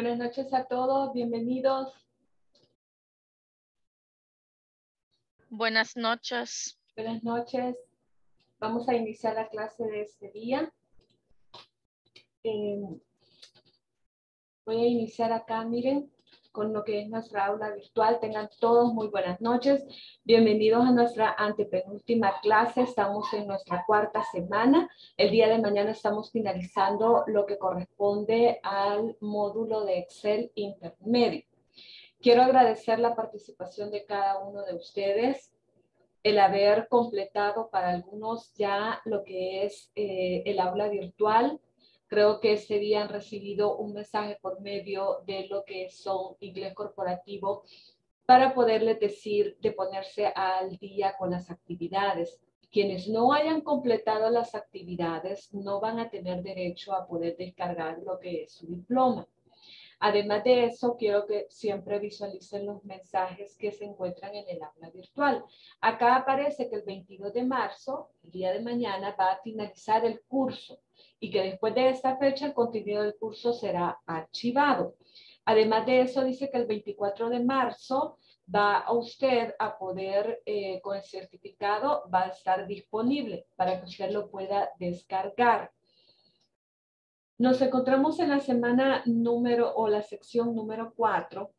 Buenas noches a todos, bienvenidos. Buenas noches. Buenas noches. Vamos a iniciar la clase de este día. Eh, voy a iniciar acá, miren, con lo que es nuestra aula virtual. Tengan todos muy buenas noches. Bienvenidos a nuestra antepenúltima clase. Estamos en nuestra cuarta semana. El día de mañana estamos finalizando lo que corresponde al módulo de Excel intermedio. Quiero agradecer la participación de cada uno de ustedes, el haber completado para algunos ya lo que es eh, el aula virtual, Creo que ese día han recibido un mensaje por medio de lo que son inglés corporativo para poderles decir de ponerse al día con las actividades. Quienes no hayan completado las actividades no van a tener derecho a poder descargar lo que es su diploma. Además de eso, quiero que siempre visualicen los mensajes que se encuentran en el aula virtual. Acá aparece que el 22 de marzo, el día de mañana, va a finalizar el curso y que después de esta fecha el contenido del curso será archivado. Además de eso, dice que el 24 de marzo va a usted a poder, eh, con el certificado, va a estar disponible para que usted lo pueda descargar. Nos encontramos en la semana número o la sección número 4.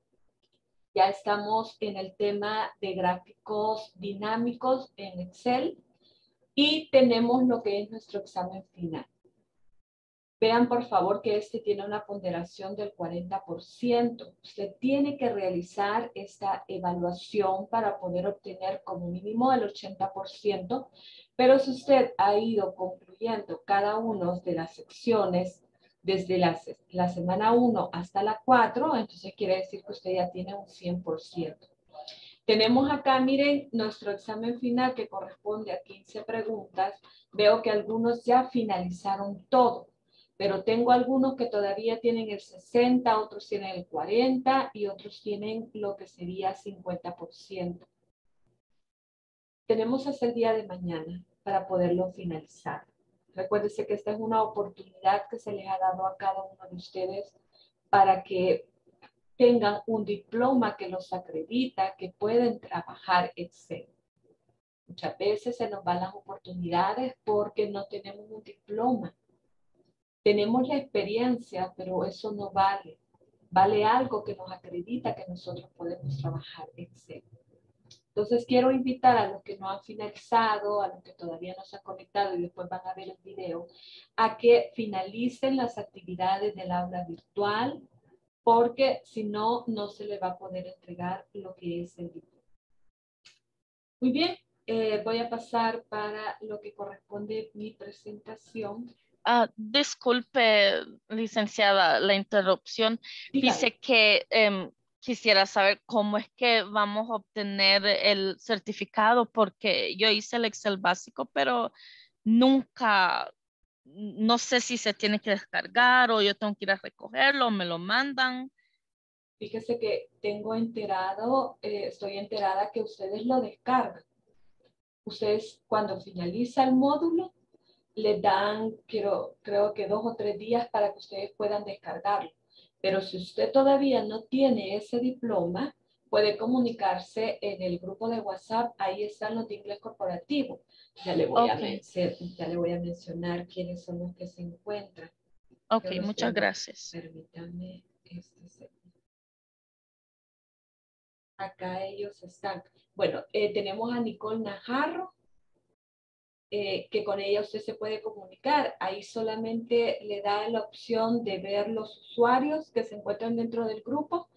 Ya estamos en el tema de gráficos dinámicos en Excel y tenemos lo que es nuestro examen final. Vean por favor que este tiene una ponderación del 40%. Usted tiene que realizar esta evaluación para poder obtener como mínimo el 80%, pero si usted ha ido concluyendo cada una de las secciones desde la, semana 1 hasta la 4, entonces quiere decir que usted ya tiene un 100%. Tenemos acá, miren, nuestro examen final que corresponde a 15 preguntas. Veo que algunos ya finalizaron todo, pero tengo algunos que todavía tienen el 60, otros tienen el 40 y otros tienen lo que sería 50%. Tenemos hasta el día de mañana para poderlo finalizar. Recuérdese que esta es una oportunidad que se les ha dado a cada uno de ustedes para que tengan un diploma que los acredita, que pueden trabajar Excel. Muchas veces se nos van las oportunidades porque no tenemos un diploma. Tenemos la experiencia, pero eso no vale. Vale algo que nos acredita que nosotros podemos trabajar Excel. Entonces quiero invitar a los que no han finalizado, a los que todavía no se han conectado y después van a ver el video, a que finalicen las actividades del aula virtual, porque si no, no se le va a poder entregar lo que es el video. Muy bien, eh, voy a pasar para lo que corresponde mi presentación. Ah, disculpe, licenciada, la interrupción. Dice que em, quisiera saber cómo es que vamos a obtener el certificado, porque yo hice el Excel básico, pero nunca, no sé si se tiene que descargar o yo tengo que ir a recogerlo me lo mandan. Fíjese que tengo enterado, eh, estoy enterada que ustedes lo descargan. Ustedes cuando finaliza el módulo, le dan, quiero, creo que dos o tres días para que ustedes puedan descargarlo. Pero si usted todavía no tiene ese diploma, puede comunicarse en el grupo de WhatsApp. Ahí están los de inglés corporativo. Ya le voy, a, ya le voy a mencionar quiénes son los que se encuentran. Ok, muchas gracias. Permítame este Acá ellos están. Bueno, eh, tenemos a Nicole Najarro, eh, que con ella usted se puede comunicar. Ahí solamente le da la opción de ver los usuarios que se encuentran dentro del grupo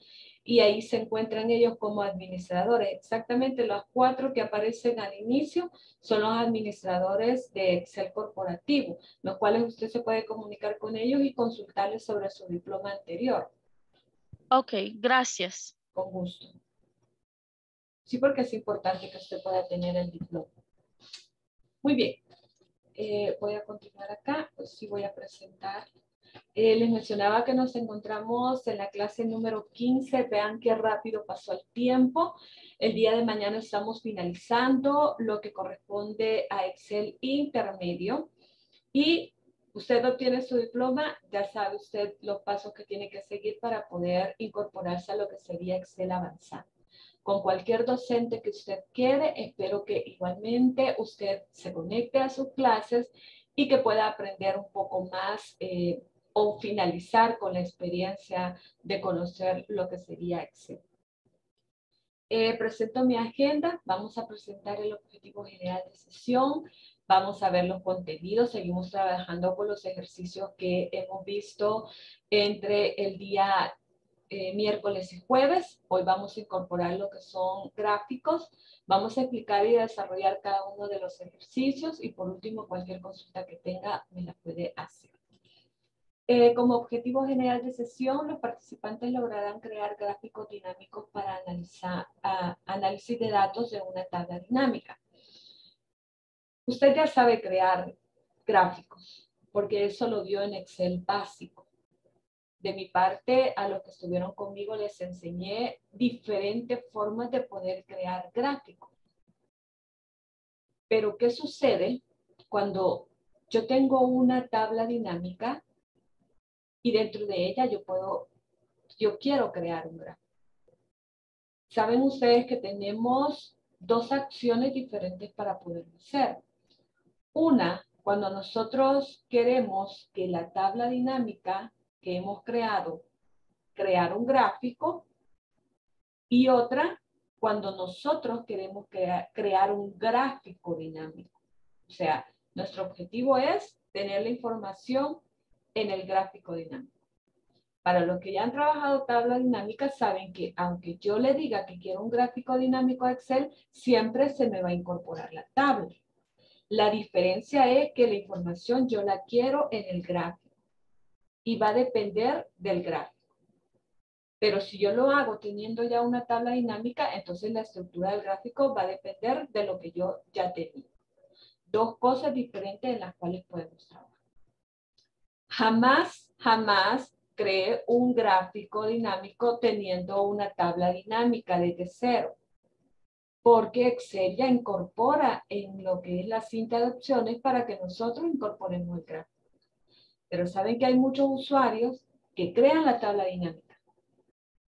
y ahí se encuentran ellos como administradores. Exactamente los cuatro que aparecen al inicio son los administradores de Excel corporativo, los cuales usted se puede comunicar con ellos y consultarles sobre su diploma anterior. Ok, gracias. Con gusto. Sí, porque es importante que usted pueda tener el diploma. Muy bien. Eh, voy a continuar acá. Pues sí voy a presentar. Eh, les mencionaba que nos encontramos en la clase número 15. Vean qué rápido pasó el tiempo. El día de mañana estamos finalizando lo que corresponde a Excel intermedio. Y usted obtiene su diploma, ya sabe usted los pasos que tiene que seguir para poder incorporarse a lo que sería Excel avanzado con cualquier docente que usted quiere. Espero que igualmente usted se conecte a sus clases y que pueda aprender un poco más eh, o finalizar con la experiencia de conocer lo que sería Excel. Eh, presento mi agenda. Vamos a presentar el objetivo general de sesión. Vamos a ver los contenidos. Seguimos trabajando con los ejercicios que hemos visto entre el día eh, miércoles y jueves. Hoy vamos a incorporar lo que son gráficos. Vamos a explicar y desarrollar cada uno de los ejercicios y por último cualquier consulta que tenga me la puede hacer. Eh, como objetivo general de sesión, los participantes lograrán crear gráficos dinámicos para analizar análisis de datos de una tabla dinámica. Usted ya sabe crear gráficos porque eso lo dio en Excel básico. De mi parte, a los que estuvieron conmigo les enseñé diferentes formas de poder crear gráficos. Pero, ¿qué sucede cuando yo tengo una tabla dinámica y dentro de ella yo puedo, yo quiero crear un gráfico? Saben ustedes que tenemos dos acciones diferentes para poderlo hacer. Una, cuando nosotros queremos que la tabla dinámica que hemos creado, crear un gráfico y otra cuando nosotros queremos crear un gráfico dinámico. O sea, nuestro objetivo es tener la información en el gráfico dinámico. Para los que ya han trabajado tabla dinámica, saben que aunque yo le diga que quiero un gráfico dinámico a Excel, siempre se me va a incorporar la tabla. La diferencia es que la información yo la quiero en el gráfico y va a depender del gráfico. Pero si yo lo hago teniendo ya una tabla dinámica, entonces la estructura del gráfico va a depender de lo que yo ya tenía. Dos cosas diferentes en las cuales podemos trabajar. Jamás, jamás cree un gráfico dinámico teniendo una tabla dinámica desde cero. Porque Excel ya incorpora en lo que es la cinta de opciones para que nosotros incorporemos el gráfico. Pero saben que hay muchos usuarios que crean la tabla dinámica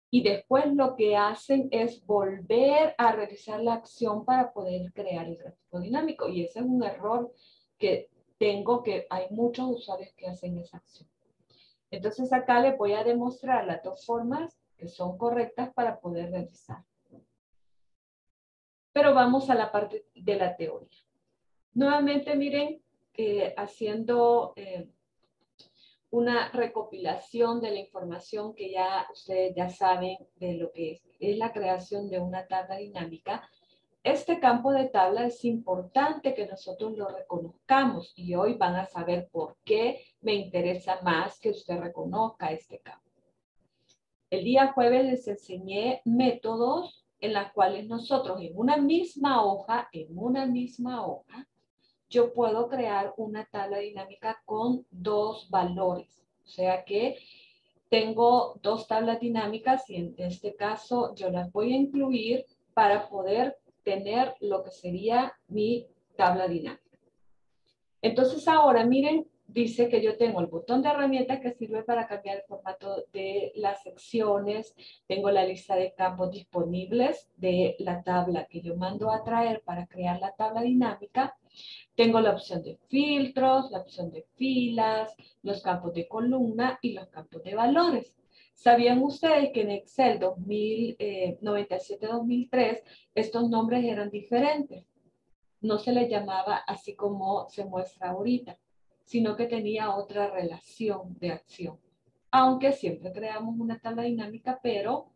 y después lo que hacen es volver a realizar la acción para poder crear el gráfico dinámico. Y ese es un error que tengo que hay muchos usuarios que hacen esa acción. Entonces acá les voy a demostrar las dos formas que son correctas para poder realizar. Pero vamos a la parte de la teoría. Nuevamente miren, eh, haciendo eh, una recopilación de la información que ya ustedes ya saben de lo que es, es la creación de una tabla dinámica. Este campo de tabla es importante que nosotros lo reconozcamos y hoy van a saber por qué me interesa más que usted reconozca este campo. El día jueves les enseñé métodos en los cuales nosotros en una misma hoja, en una misma hoja, yo puedo crear una tabla dinámica con dos valores. O sea que tengo dos tablas dinámicas y en este caso yo las voy a incluir para poder tener lo que sería mi tabla dinámica. Entonces ahora miren dice que yo tengo el botón de herramientas que sirve para cambiar el formato de las secciones, tengo la lista de campos disponibles de la tabla que yo mando a traer para crear la tabla dinámica, tengo la opción de filtros, la opción de filas, los campos de columna y los campos de valores. ¿Sabían ustedes que en Excel 2097-2003 eh, estos nombres eran diferentes? No se les llamaba así como se muestra ahorita sino que tenía otra relación de acción. Aunque siempre creamos una tabla dinámica, pero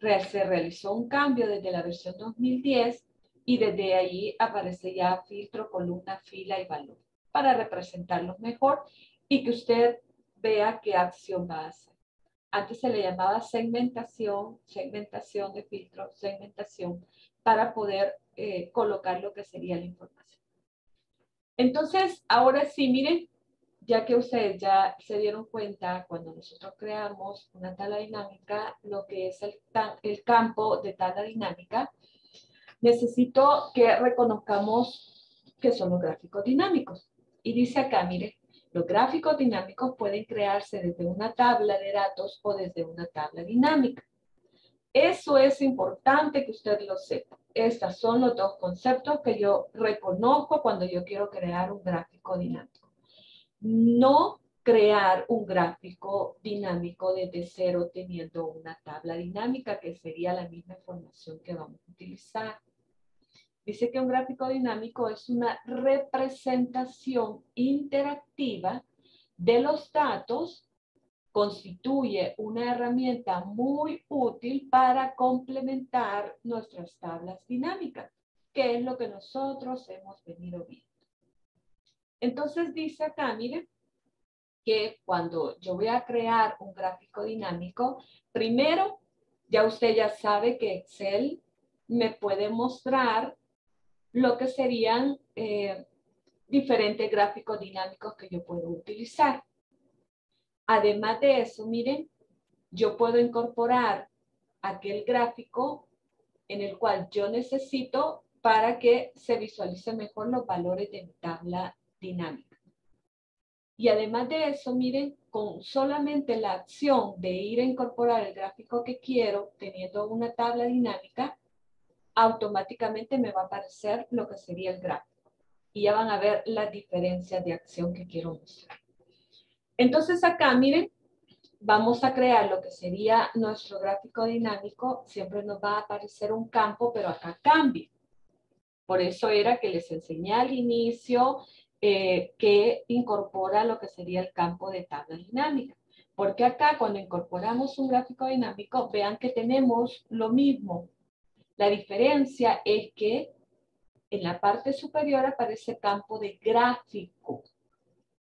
se realizó un cambio desde la versión 2010 y desde ahí aparece ya filtro, columna, fila y valor para representarlos mejor y que usted vea qué acción va a hacer. Antes se le llamaba segmentación, segmentación de filtro, segmentación, para poder eh, colocar lo que sería la información. Entonces, ahora sí, miren, ya que ustedes ya se dieron cuenta cuando nosotros creamos una tabla dinámica, lo que es el, el campo de tabla dinámica, necesito que reconozcamos que son los gráficos dinámicos. Y dice acá, mire, los gráficos dinámicos pueden crearse desde una tabla de datos o desde una tabla dinámica. Eso es importante que usted lo sepa. Estos son los dos conceptos que yo reconozco cuando yo quiero crear un gráfico dinámico. No crear un gráfico dinámico desde cero teniendo una tabla dinámica que sería la misma información que vamos a utilizar. Dice que un gráfico dinámico es una representación interactiva de los datos constituye una herramienta muy útil para complementar nuestras tablas dinámicas, que es lo que nosotros hemos venido viendo. Entonces dice acá, miren, que cuando yo voy a crear un gráfico dinámico, primero, ya usted ya sabe que Excel me puede mostrar lo que serían eh, diferentes gráficos dinámicos que yo puedo utilizar. Además de eso, miren, yo puedo incorporar aquel gráfico en el cual yo necesito para que se visualice mejor los valores de mi tabla dinámica. Y además de eso, miren, con solamente la acción de ir a incorporar el gráfico que quiero, teniendo una tabla dinámica, automáticamente me va a aparecer lo que sería el gráfico. Y ya van a ver las diferencias de acción que quiero mostrar. Entonces acá, miren, vamos a crear lo que sería nuestro gráfico dinámico. Siempre nos va a aparecer un campo, pero acá cambia. Por eso era que les enseñé al inicio eh, que incorpora lo que sería el campo de tabla dinámica. Porque acá cuando incorporamos un gráfico dinámico, vean que tenemos lo mismo. La diferencia es que en la parte superior aparece campo de gráfico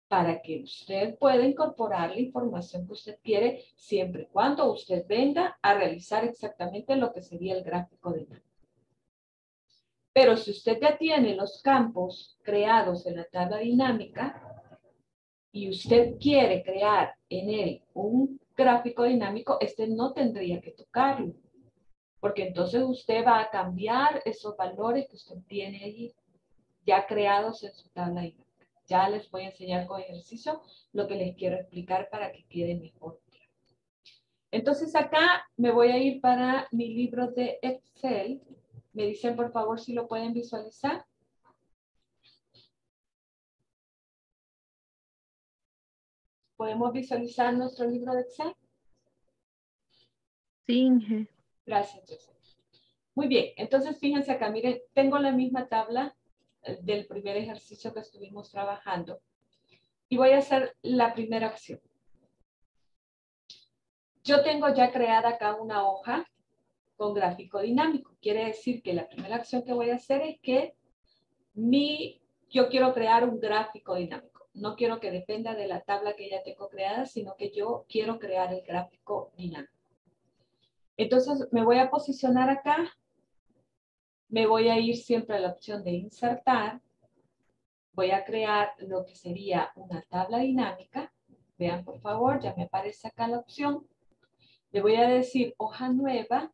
para que usted pueda incorporar la información que usted quiere siempre y cuando usted venga a realizar exactamente lo que sería el gráfico de datos. Pero si usted ya tiene los campos creados en la tabla dinámica y usted quiere crear en él un gráfico dinámico, este no tendría que tocarlo. Porque entonces usted va a cambiar esos valores que usted tiene allí ya creados en su tabla. Ya les voy a enseñar con ejercicio lo que les quiero explicar para que quede mejor. Entonces acá me voy a ir para mi libro de Excel. Me dicen por favor si lo pueden visualizar. ¿Podemos visualizar nuestro libro de Excel? Sí, Gracias, Joseph. Muy bien, entonces fíjense acá, miren, tengo la misma tabla del primer ejercicio que estuvimos trabajando. Y voy a hacer la primera acción. Yo tengo ya creada acá una hoja con gráfico dinámico. Quiere decir que la primera acción que voy a hacer es que mi, yo quiero crear un gráfico dinámico. No quiero que dependa de la tabla que ya tengo creada, sino que yo quiero crear el gráfico dinámico. Entonces me voy a posicionar acá me voy a ir siempre a la opción de insertar. Voy a crear lo que sería una tabla dinámica. Vean, por favor, ya me aparece acá la opción. Le voy a decir hoja nueva.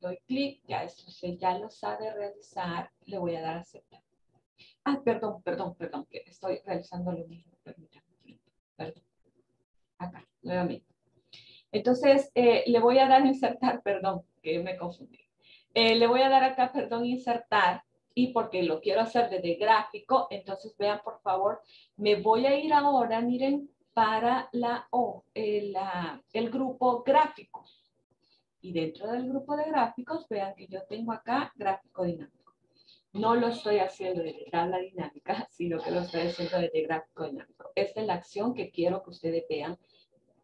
Doy clic, ya eso ya lo sabe realizar. Le voy a dar aceptar. Ah, perdón, perdón, perdón, que estoy realizando lo mismo. Perdón. Acá, nuevamente. Entonces, eh, le voy a dar insertar, perdón, que me confundí. Eh, le voy a dar acá, perdón, insertar, y porque lo quiero hacer desde gráfico, entonces vean, por favor, me voy a ir ahora, miren, para la O, el, el grupo gráficos. Y dentro del grupo de gráficos, vean que yo tengo acá gráfico dinámico. No lo estoy haciendo desde tabla dinámica, sino que lo estoy haciendo desde gráfico dinámico. Esta es la acción que quiero que ustedes vean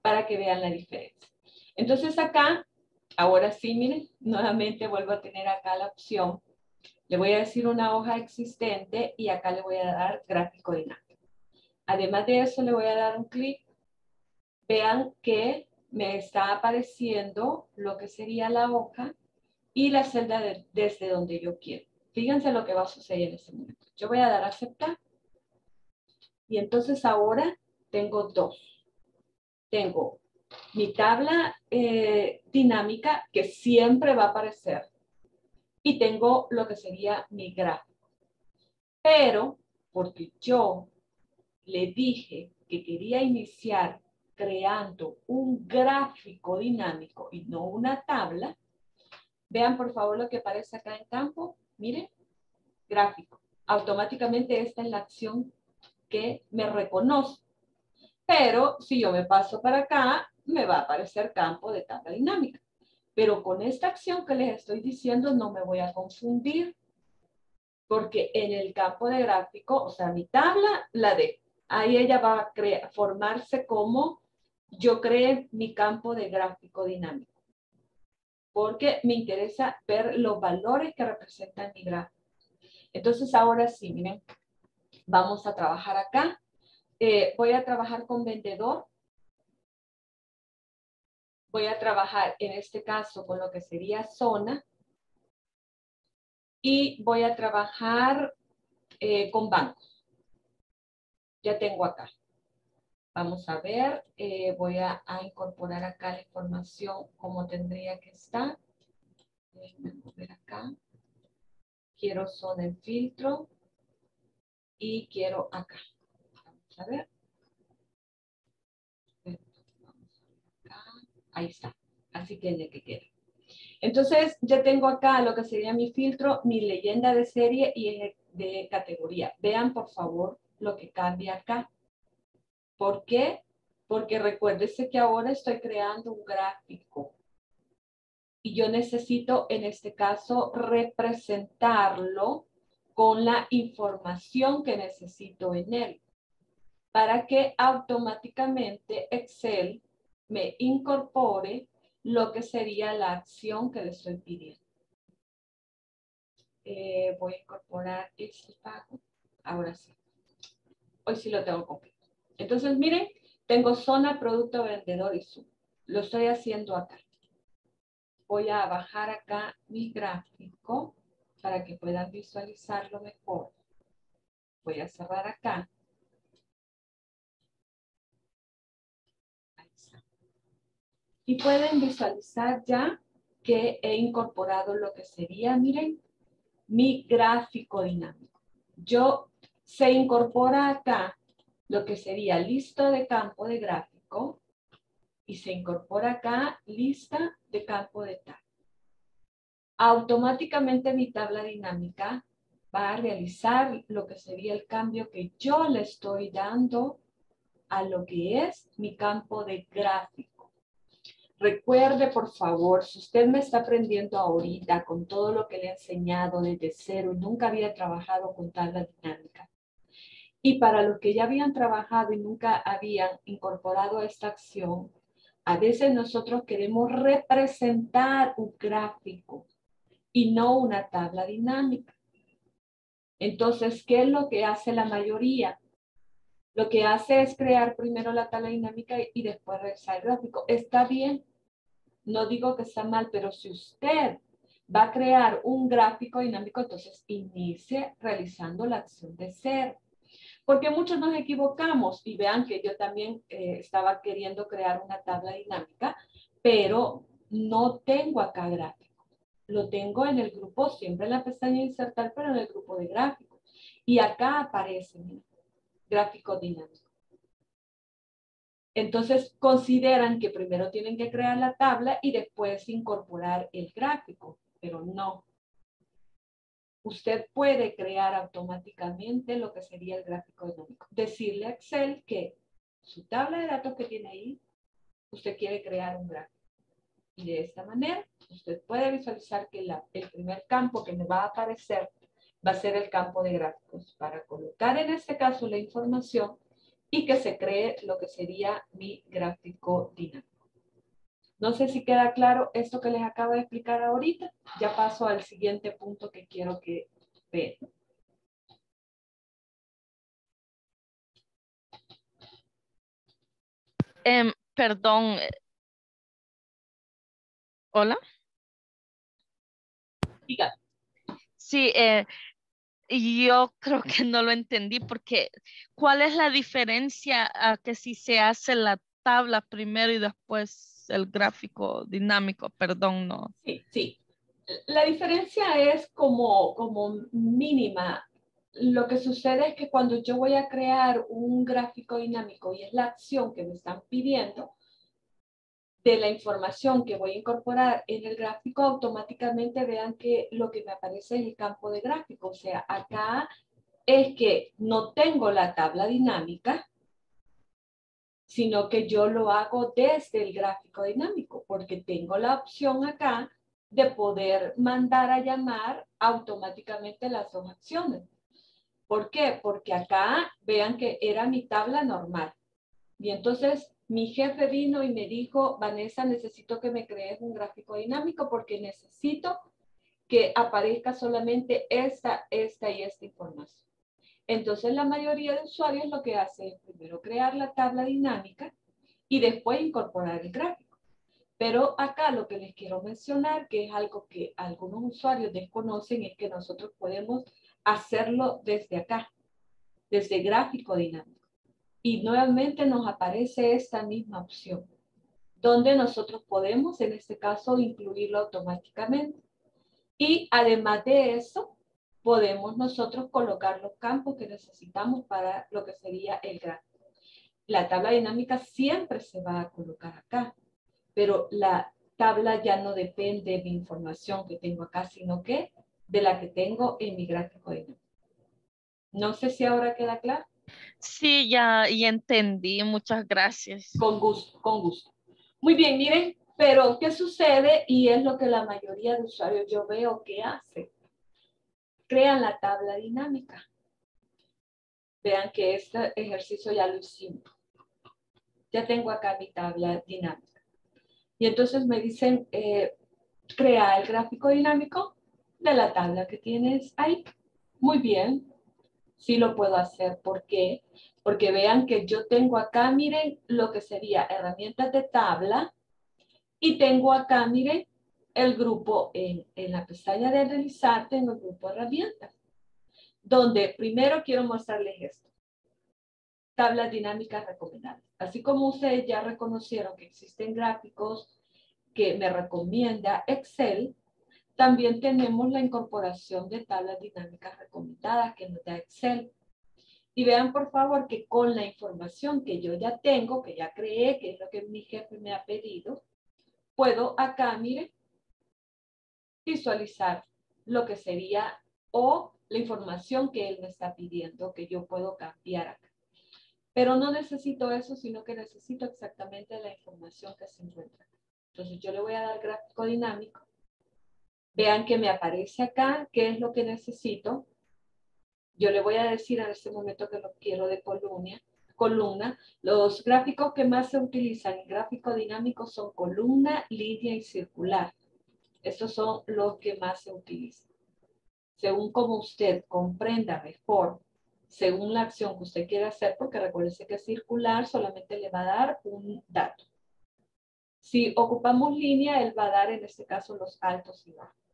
para que vean la diferencia. Entonces acá, ahora sí, miren, nuevamente vuelvo a tener acá la opción. Le voy a decir una hoja existente y acá le voy a dar gráfico dinámico. Además de eso, le voy a dar un clic. Vean que me está apareciendo lo que sería la hoja y la celda desde donde yo quiero. Fíjense lo que va a suceder en este momento. Yo voy a dar a aceptar. Y entonces ahora tengo dos. Tengo mi tabla eh, dinámica que siempre va a aparecer. Y tengo lo que sería mi gráfico. Pero, porque yo le dije que quería iniciar creando un gráfico dinámico y no una tabla, vean por favor lo que aparece acá en campo. Miren, gráfico. Automáticamente esta es la acción que me reconoce. Pero si yo me paso para acá, me va a aparecer campo de tabla dinámica. Pero con esta acción que les estoy diciendo no me voy a confundir. Porque en el campo de gráfico, o sea, mi tabla la de ahí ella va a formarse como yo cree mi campo de gráfico dinámico. Porque me interesa ver los valores que representan mi gráfico. Entonces ahora sí, miren, vamos a trabajar acá. Eh, voy a trabajar con vendedor. Voy a trabajar en este caso con lo que sería zona. Y voy a trabajar eh, con bancos ya tengo acá. Vamos a ver, eh, voy a, incorporar acá la información como tendría que estar. Déjenme mover acá. Quiero zona en filtro y quiero acá. A ver. Ahí está. Así tiene que quedar. Entonces, ya tengo acá lo que sería mi filtro, mi leyenda de serie y de categoría. Vean, por favor, lo que cambia acá. ¿Por qué? Porque recuérdese que ahora estoy creando un gráfico. Y yo necesito, en este caso, representarlo con la información que necesito en él. Para que automáticamente Excel me incorpore lo que sería la acción que le estoy pidiendo. Eh, voy a incorporar este pago. Ahora sí hoy sí lo tengo completo. Entonces, miren, tengo zona, producto, vendedor y sub. Lo estoy haciendo acá. Voy a bajar acá mi gráfico para que puedan visualizarlo mejor. Voy a cerrar acá. Y pueden visualizar ya que he incorporado lo que sería, miren, mi gráfico dinámico. Yo se incorpora acá lo que sería lista de campo de gráfico y se incorpora acá lista de campo de tal. Automáticamente mi tabla dinámica va a realizar lo que sería el cambio que yo le estoy dando a lo que es mi campo de gráfico. Recuerde, por favor, si usted me está aprendiendo ahorita con todo lo que le he enseñado desde cero y nunca había trabajado con tabla dinámica, y para los que ya habían trabajado y nunca habían incorporado esta acción, a veces nosotros queremos representar un gráfico y no una tabla dinámica. Entonces, ¿qué es lo que hace la mayoría? Lo que hace es crear primero la tabla dinámica y después realizar el gráfico. Está bien, no digo que está mal, pero si usted va a crear un gráfico dinámico, entonces inicie realizando la acción de ser. Porque muchos nos equivocamos y vean que yo también eh, estaba queriendo crear una tabla dinámica, pero no tengo acá gráfico. Lo tengo en el grupo, siempre en la pestaña insertar, pero en el grupo de gráficos. Y acá aparece, gráfico dinámico. Entonces consideran que primero tienen que crear la tabla y después incorporar el gráfico, pero no. Usted puede crear automáticamente lo que sería el gráfico dinámico. Decirle a Excel que su tabla de datos que tiene ahí, usted quiere crear un gráfico. Y de esta manera, usted puede visualizar que el primer campo que me va a aparecer va a ser el campo de gráficos para colocar en este caso la información y que se cree lo que sería mi gráfico dinámico. No sé si queda claro esto que les acabo de explicar ahorita. Ya paso al siguiente punto que quiero que vean. Em, perdón. Hola. Diga. Sí, eh, yo creo que no lo entendí porque ¿cuál es la diferencia a que si se hace la tabla primero y después el gráfico dinámico? Perdón, no. Sí, sí. La diferencia es como, como mínima. Lo que sucede es que cuando yo voy a crear un gráfico dinámico y es la acción que me están pidiendo, de la información que voy a incorporar en el gráfico, automáticamente vean que lo que me aparece es el campo de gráfico. O sea, acá es que no tengo la tabla dinámica, sino que yo lo hago desde el gráfico dinámico, porque tengo la opción acá de poder mandar a llamar automáticamente las dos acciones. ¿Por qué? Porque acá vean que era mi tabla normal. Y entonces mi jefe vino y me dijo, Vanessa, necesito que me crees un gráfico dinámico porque necesito que aparezca solamente esta, esta y esta información. Entonces la mayoría de usuarios lo que hace es primero crear la tabla dinámica y después incorporar el gráfico. Pero acá lo que les quiero mencionar, que es algo que algunos usuarios desconocen, es que nosotros podemos hacerlo desde acá, desde gráfico dinámico y nuevamente nos aparece esta misma opción, donde nosotros podemos, en este caso, incluirlo automáticamente. Y además de eso, podemos nosotros colocar los campos que necesitamos para lo que sería el gráfico. La tabla dinámica siempre se va a colocar acá, pero la tabla ya no depende de mi información que tengo acá, sino que de la que tengo en mi gráfico dinámico. No sé si ahora queda claro. Sí, ya, y entendí. Muchas gracias. Con gusto, con gusto. Muy bien, miren, pero ¿qué sucede? Y es lo que la mayoría de usuarios yo veo que hace. Crean la tabla dinámica. Vean que este ejercicio ya lo hicimos. Ya tengo acá mi tabla dinámica. Y entonces me dicen, eh, crea el gráfico dinámico de la tabla que tienes ahí. Muy bien, sí lo puedo hacer. ¿Por qué? Porque vean que yo tengo acá, miren, lo que sería herramientas de tabla y tengo acá, miren, el grupo en, en la pestaña de realizar, tengo el grupo herramientas, donde primero quiero mostrarles esto. Tablas dinámicas recomendadas. Así como ustedes ya reconocieron que existen gráficos que me recomienda Excel, también tenemos la incorporación de tablas dinámicas recomendadas que nos da Excel. Y vean por favor que con la información que yo ya tengo, que ya creé, que es lo que mi jefe me ha pedido, puedo acá, miren, visualizar lo que sería o la información que él me está pidiendo, que yo puedo cambiar acá. Pero no necesito eso, sino que necesito exactamente la información que se encuentra. Entonces yo le voy a dar gráfico dinámico Vean que me aparece acá qué es lo que necesito. Yo le voy a decir en este momento que lo quiero de columna. columna. Los gráficos que más se utilizan en gráfico dinámico son columna, línea y circular. Estos son los que más se utilizan. Según como usted comprenda mejor, según la acción que usted quiera hacer, porque recuerde que circular solamente le va a dar un dato. Si ocupamos línea, él va a dar en este caso los altos y bajos.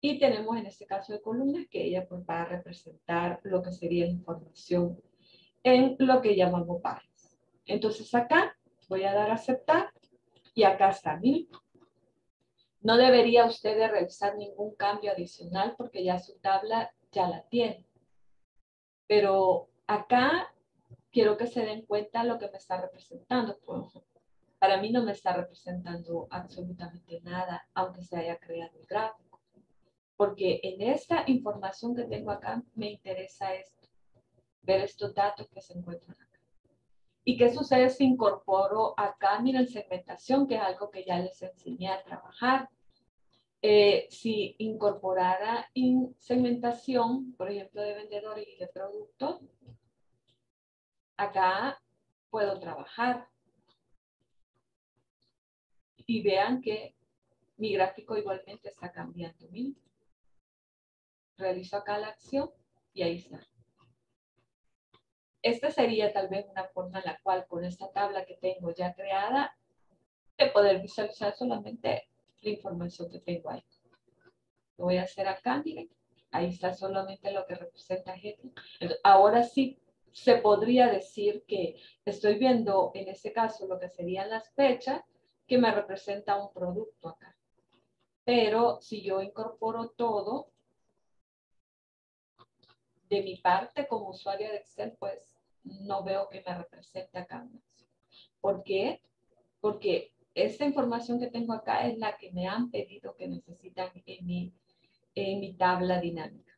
Y tenemos en este caso de columnas que ella pues, va a representar lo que sería la información en lo que llamamos barras. Entonces acá voy a dar a aceptar y acá está mi. No debería usted de realizar ningún cambio adicional porque ya su tabla ya la tiene. Pero acá quiero que se den cuenta lo que me está representando. para mí no me está representando absolutamente nada, aunque se haya creado el gráfico. Porque en esta información que tengo acá me interesa esto, ver estos datos que se encuentran acá. ¿Y qué sucede si incorporo acá, miren, segmentación, que es algo que ya les enseñé a trabajar? Eh, si incorporara en segmentación, por ejemplo, de vendedores y de productos, acá puedo trabajar. Y vean que mi gráfico igualmente está cambiando. Realizo acá la acción y ahí está. Esta sería tal vez una forma en la cual con esta tabla que tengo ya creada, de poder visualizar solamente la información que tengo ahí. Lo voy a hacer acá, miren. Ahí está solamente lo que representa gente. Ahora sí se podría decir que estoy viendo en este caso lo que serían las fechas que me representa un producto acá. Pero si yo incorporo todo de mi parte como usuaria de Excel, pues no veo que me represente acá. ¿Por qué? Porque esta información que tengo acá es la que me han pedido que necesitan en mi, en mi tabla dinámica.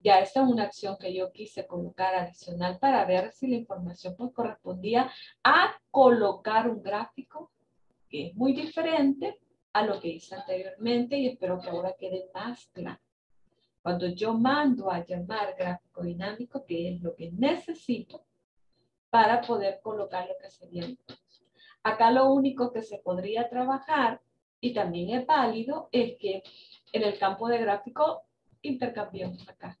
Ya esta es una acción que yo quise colocar adicional para ver si la información pues, correspondía a colocar un gráfico que es muy diferente a lo que hice anteriormente y espero que ahora quede más claro. Cuando yo mando a llamar gráfico dinámico, que es lo que necesito para poder colocar lo que sería Acá lo único que se podría trabajar, y también es válido, es que en el campo de gráfico intercambiemos acá.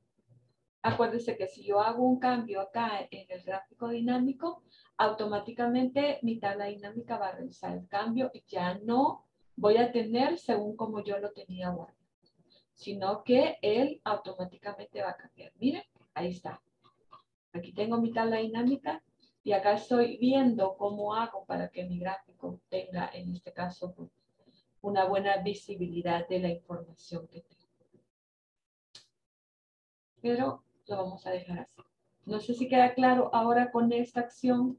Acuérdense que si yo hago un cambio acá en el gráfico dinámico, automáticamente mi tabla dinámica va a realizar el cambio y ya no voy a tener según como yo lo tenía guardado, sino que él automáticamente va a cambiar. Miren, ahí está. Aquí tengo mi tabla dinámica y acá estoy viendo cómo hago para que mi gráfico tenga, en este caso, una buena visibilidad de la información que tengo. Pero lo vamos a dejar así. No sé si queda claro ahora con esta acción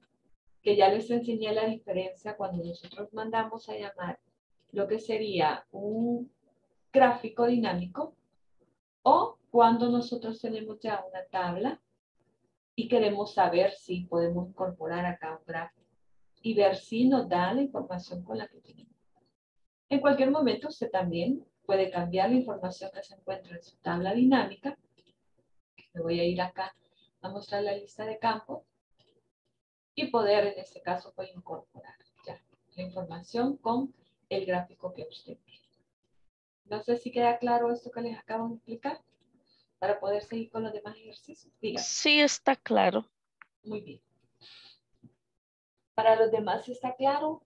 que ya les enseñé la diferencia cuando nosotros mandamos a llamar lo que sería un gráfico dinámico o cuando nosotros tenemos ya una tabla y queremos saber si podemos incorporar acá un gráfico y ver si nos da la información con la que tenemos. En cualquier momento usted también puede cambiar la información que se encuentra en su tabla dinámica. Me voy a ir acá a mostrar la lista de campos y poder en este caso incorporar ya la información con el gráfico que usted quiere. No sé si queda claro esto que les acabo de explicar para poder seguir con los demás ejercicios. Sí, está claro. Muy bien. ¿Para los demás está claro?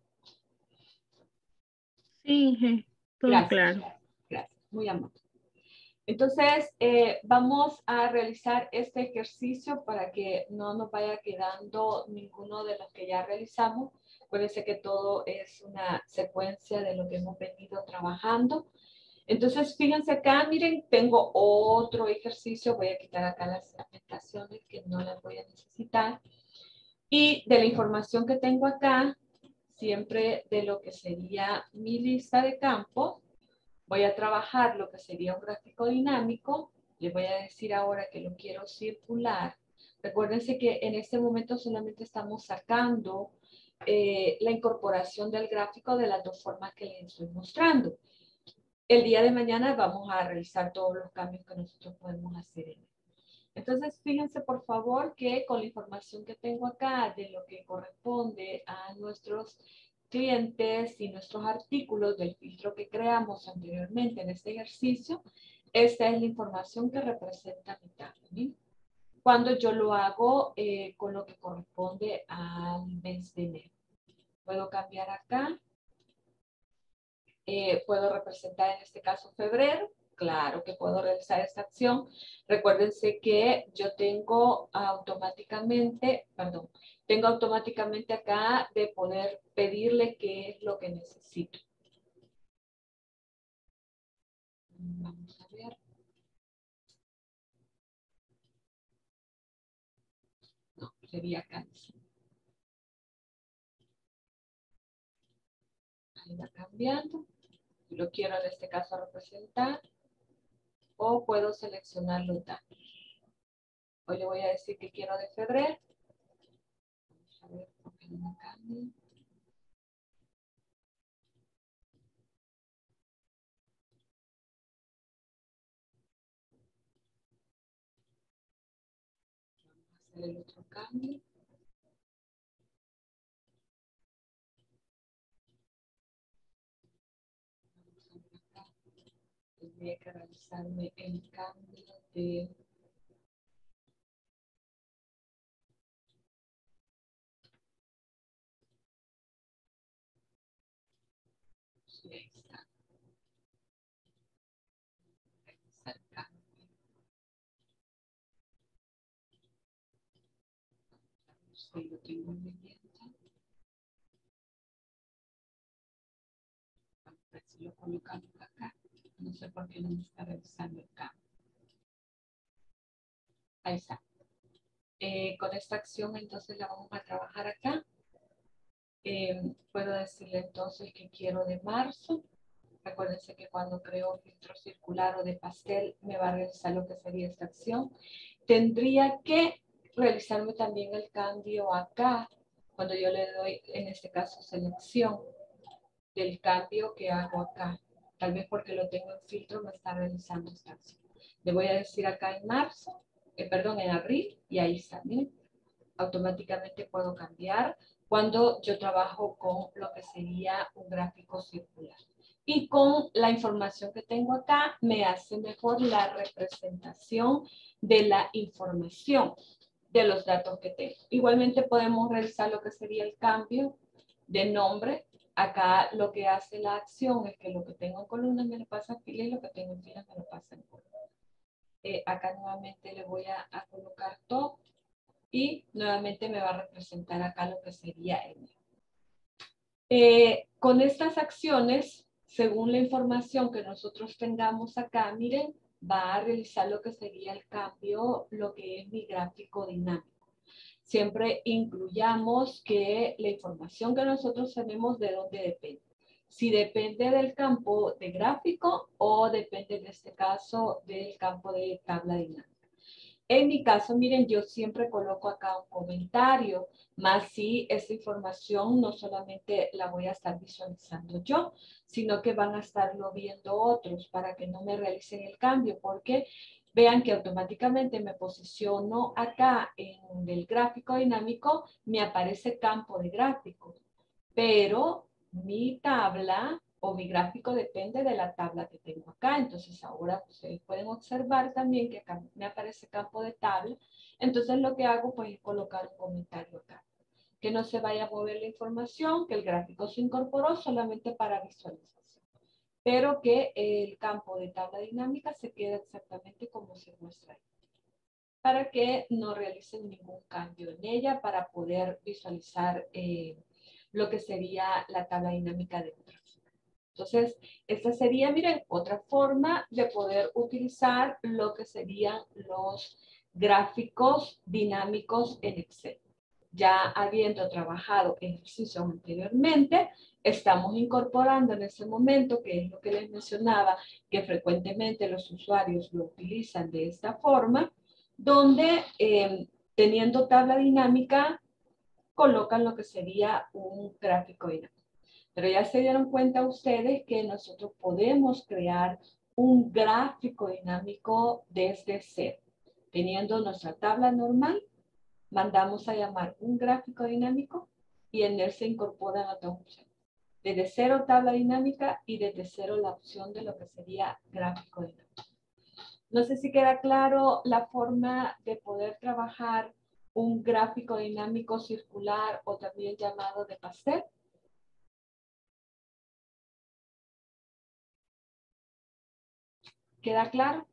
Sí, todo claro. Gracias, muy amable. Entonces, eh, vamos a realizar este ejercicio para que no nos vaya quedando ninguno de los que ya realizamos. Acuérdense que todo es una secuencia de lo que hemos venido trabajando. Entonces, fíjense acá, miren, tengo otro ejercicio. Voy a quitar acá las aplicaciones que no las voy a necesitar. Y de la información que tengo acá, siempre de lo que sería mi lista de campos, voy a trabajar lo que sería un gráfico dinámico. Les voy a decir ahora que lo quiero circular. Recuérdense que en este momento solamente estamos sacando eh, la incorporación del gráfico de las dos formas que les estoy mostrando. El día de mañana vamos a realizar todos los cambios que nosotros podemos hacer en él. Entonces, fíjense por favor que con la información que tengo acá de lo que corresponde a nuestros clientes y nuestros artículos del filtro que creamos anteriormente en este ejercicio, esta es la información que representa mi tabla. Cuando yo lo hago eh, con lo que corresponde al mes de enero. Puedo cambiar acá eh, puedo representar en este caso febrero. Claro que puedo realizar esta acción. Recuérdense que yo tengo automáticamente, perdón, tengo automáticamente acá de poder pedirle qué es lo que necesito. Vamos a ver. sería acá. Va cambiando. Lo quiero en este caso representar. O puedo seleccionar los datos. Hoy le voy a decir que quiero de febrero. A ver por qué no me cambia. el otro cambio. Tendría que realizarme el cambio de ahí lo tengo en. A ver si lo. No sé por qué no me está realizando el cambio. Ahí está. Eh, con esta acción entonces la vamos a trabajar acá. Eh, puedo decirle entonces que quiero de marzo. Recuérdense que cuando creo filtro circular o de pastel me va a realizar lo que sería esta acción. Tendría que realizarme también el cambio acá, cuando yo le doy, en este caso, selección del cambio que hago acá. Tal vez porque lo tengo en filtro me está realizando esta acción. Le voy a decir acá en marzo, eh, perdón, en abril, y ahí está, Automáticamente puedo cambiar cuando yo trabajo con lo que sería un gráfico circular. Y con la información que tengo acá, me hace mejor la representación de la información de los datos que tengo. Igualmente podemos realizar lo que sería el cambio de nombre. Acá lo que hace la acción es que lo que tengo en columnas me lo pasa en fila y lo que tengo en filas me lo pasa en columnas. Eh, acá nuevamente le voy a, a, colocar todo y nuevamente me va a representar acá lo que sería el eh, con estas acciones, según la información que nosotros tengamos acá, miren, va a realizar lo que sería el cambio, lo que es mi gráfico dinámico. Siempre incluyamos que la información que nosotros tenemos de dónde depende. Si depende del campo de gráfico o depende en este caso del campo de tabla dinámica. En mi caso, miren, yo siempre coloco acá un comentario, más si esta información no solamente la voy a estar visualizando yo, sino que van a estarlo viendo otros para que no me realicen el cambio, porque vean que automáticamente me posiciono acá en el gráfico dinámico, me aparece campo de gráfico, pero mi tabla o mi gráfico depende de la tabla que tengo acá. Entonces ahora ustedes pueden observar también que acá me aparece campo de tabla. Entonces lo que hago pues es colocar un comentario acá. Que no se vaya a mover la información, que el gráfico se incorporó solamente para visualización. Pero que el campo de tabla dinámica se quede exactamente como se muestra ahí. Para que no realicen ningún cambio en ella para poder visualizar eh, lo que sería la tabla dinámica de otra. Entonces, esta sería, miren, otra forma de poder utilizar lo que serían los gráficos dinámicos en Excel. Ya habiendo trabajado ejercicios anteriormente, estamos incorporando en ese momento, que es lo que les mencionaba, que frecuentemente los usuarios lo utilizan de esta forma, donde eh, teniendo tabla dinámica, colocan lo que sería un gráfico dinámico. Pero ya se dieron cuenta ustedes que nosotros podemos crear un gráfico dinámico desde cero. Teniendo nuestra tabla normal, mandamos a llamar un gráfico dinámico y en él se incorporan otras opciones. Desde cero tabla dinámica y desde cero la opción de lo que sería gráfico dinámico. No sé si queda claro la forma de poder trabajar un gráfico dinámico circular o también llamado de pastel. ¿Queda claro?